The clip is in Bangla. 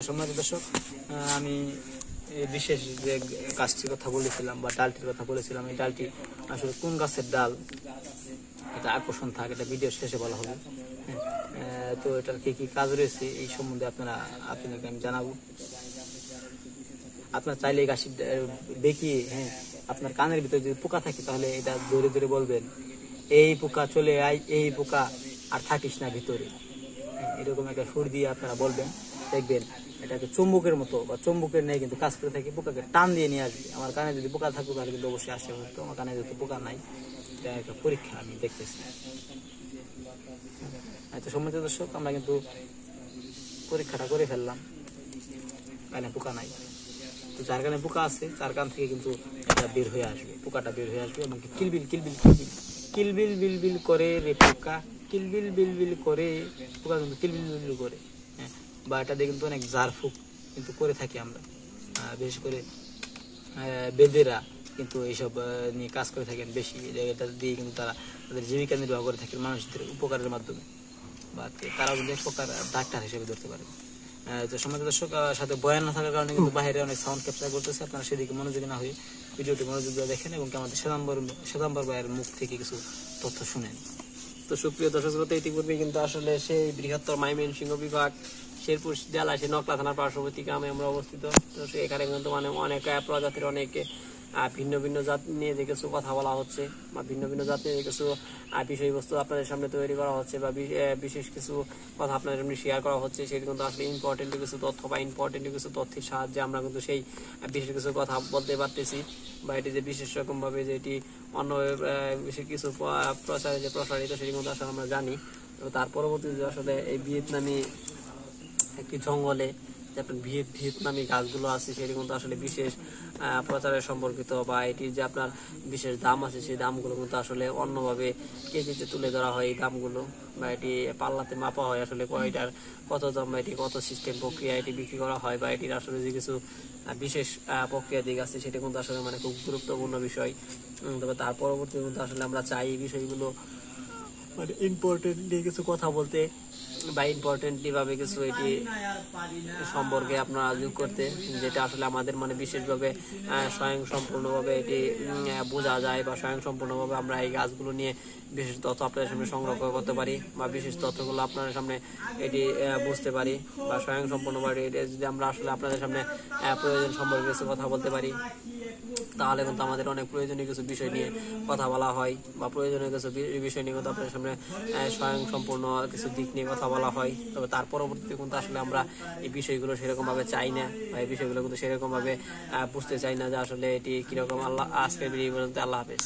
সম্মানিত দর্শক আমি বিশেষ যে গাছটির কথা বলেছিলাম বা ডালটির কথা বলেছিলাম এই ডালটি আসলে কোন গাছের ডাল? এটা আকর্ষণ থাকে এটা ভিডিও শেষে বলা হবে। হ্যাঁ, তো এটার কি কি কাজ রয়েছে এই সম্বন্ধে আপনারা আপনাকে আমি জানাব। আপনার চাইলে এই গাছটি দেখিয়ে হ্যাঁ আপনার কানের ভিতরে যদি পোকা থাকে তাহলে এটা ধরে ধরে বলবেন এই পোকা চলে আয় এই পোকা আর থাকিস না ভিতরে। হ্যাঁ, এরকম একটা সুর দিয়ে আপনারা বলবেন। দেখবেন এটাকে চুম্বকের মতো বা চুম্বকের নেই কিন্তু কাজ করে থাকে পোকাকে টান দিয়ে নিয়ে আসবে। আমার কানে যদি পোকা থাকতো তাহলে কিন্তু অবশ্যই আসে হতো আমার কানে যদি পোকা নাই, এটা একটা পরীক্ষা আমি দেখতেছি। তো সম্মানিত দর্শক, আমরা কিন্তু পরীক্ষাটা করে ফেললাম। কানে পোকা নাই। তো যার কানে পোকা আছে, তার কান থেকে কিন্তু এটা বের হয়ে আসবে পোকাটা বের হয়ে আসবে এবং কিলবিল কিলবিল কিলবিল কিলবিল বিল বিল করে রে পোকা কিলবিল বিল বিল করে পোকা কিন্তু কিলবিল বিল বিল করে। বা এটা দিয়ে কিন্তু অনেক ঝাড়ফুঁক কিন্তু করে থাকি আমরা। বিশেষ করে বেদেরা কিন্তু এইসব নিয়ে কাজ করে থাকেন বেশি। এটা- দিয়ে কিন্তু তারা তাদের জীবিকা নির্বাহ করে থাকেন মানুষদের উপকারের মাধ্যমে। বা তারাও কিন্তু এক প্রকার ডাক্তার হিসেবে ধরতে পারে। তো সমাজ দর্শক সাথে বয়ান না থাকার কারণে কিন্তু বাইরে অনেক সাউন্ড ক্যাপচার করতেছে। আপনারা সেদিকে মনোযোগী না হয়ে ভিডিওটি মনোযোগ দিয়ে দেখেন এবং আমাদের শ্বেতাম্বর শ্বেতাম্বর ভাইয়ের মুখ থেকে কিছু তথ্য শুনেন। তো সুপ্রিয় দর্শক শ্রোতা ইতিপূর্বে কিন্তু আসলে সেই বৃহত্তর মাইমেন সিংহ বিভাগ শেরপুর জেলা সেই নকলা থানার পার্শ্ববর্তী গ্রামে আমরা অবস্থিত। তো এখানে কিন্তু মানে অনেক প্রজাতির অনেকে ভিন্ন ভিন্ন জাত নিয়ে যে কিছু কথা বলা হচ্ছে বা ভিন্ন ভিন্ন জাত নিয়ে যে কিছু বিষয়বস্তু আপনাদের সামনে তৈরি করা হচ্ছে বা বিশেষ কিছু কথা আপনাদের সামনে শেয়ার করা হচ্ছে। সেটি কিন্তু আসলে ইম্পর্টেন্ট কিছু তথ্য বা ইম্পর্টেন্ট কিছু তথ্যের সাহায্যে আমরা কিন্তু সেই বিশেষ কিছু কথা বলতে পারতেছি বা এটি যে বিশেষ রকমভাবে যে এটি অন্য বিশেষ কিছু প্রচারে যে প্রসারিত, সেটি কিন্তু আসলে আমরা জানি। তো তার পরবর্তীতে আসলে এই ভিয়েতনামি একটি জঙ্গলে আপনার ভিয়েত, ভিয়েতনামি গাছগুলো আছে, সেটি কিন্তু আসলে বিশেষ প্রচারের সম্পর্কিত বা এটির যে আপনার বিশেষ দাম আছে, সেই দামগুলো কিন্তু আসলে অন্যভাবে কেজিতে তুলে ধরা হয় এই দামগুলো। বা এটি পাল্লাতে মাপা হয় আসলে কয়টার, কত দাম, বা এটি কত সিস্টেম প্রক্রিয়া এটি বিক্রি করা হয়, বা এটির আসলে যে কিছু বিশেষ প্রক্রিয়া দিক আছে, সেটা কিন্তু আসলে মানে খুব গুরুত্বপূর্ণ বিষয়। তবে তার পরবর্তী কিন্তু আসলে আমরা চাই এই বিষয়গুলো মানে ইম্পর্টেন্ট নিয়ে কিছু কথা বলতে। বা ইম্পর্টেন্টলি ভাবে কিছু এটি সম্পর্কে আপনারা যোগ করতে যেটা আসলে আমাদের মানে বিশেষভাবে আহ, স্বয়ং সম্পূর্ণভাবে এটি বোঝা যায় বা স্বয়ং সম্পূর্ণভাবে আমরা এই গাছগুলো নিয়ে বিশেষ তথ্য আপনাদের সামনে সংগ্রহ করতে পারি বা বিশেষ তথ্যগুলো আপনাদের সামনে এটি বুঝতে পারি বা স্বয়ং এটি যদি আমরা আসলে আপনাদের সামনে প্রয়োজন সম্পর্কে কিছু কথা বলতে পারি তাহলে কিন্তু আমাদের অনেক প্রয়োজনীয় কিছু বিষয় নিয়ে কথা বলা হয় বা প্রয়োজনীয় কিছু বিষয় নিয়ে কিন্তু আপনাদের সামনে স্বয়ং সম্পূর্ণ কিছু দিক নিয়ে কথা বলা হয়। তবে তার পরবর্তীতে কিন্তু আসলে আমরা এই বিষয়গুলো সেরকমভাবে চাই না বা এই বিষয়গুলো কিন্তু সেরকমভাবে বুঝতে চাই না যে আসলে এটি কীরকম আল্লাহ ভিডিও পর্যন্ত। আল্লাহ হাফেজ।